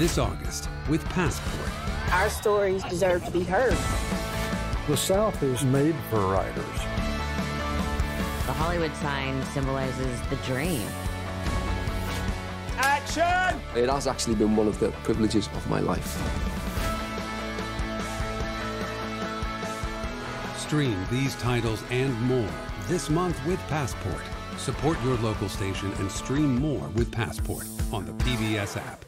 this August with Passport. Our stories deserve to be heard. The South is made for writers. The Hollywood sign symbolizes the dream. Action! It has actually been one of the privileges of my life. Stream these titles and more this month with Passport. Support your local station and stream more with Passport on the PBS app.